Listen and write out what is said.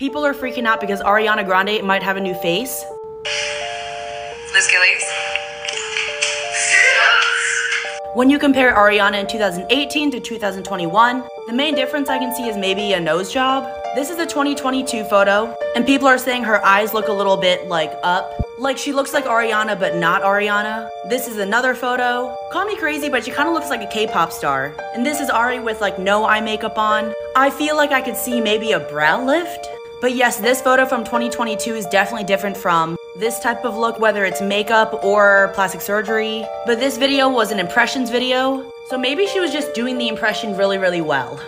People are freaking out because Ariana Grande might have a new face. Liz Gillies. When you compare Ariana in 2018 to 2021, the main difference I can see is maybe a nose job. This is a 2022 photo, and people are saying her eyes look a little bit like up. Like she looks like Ariana, but not Ariana. This is another photo. Call me crazy, but she kind of looks like a K-pop star. And this is Ari with like no eye makeup on. I feel like I could see maybe a brow lift. But yes, this photo from 2022 is definitely different from this type of look, whether it's makeup or plastic surgery. But this video was an impressions video, so maybe she was just doing the impression really, really well.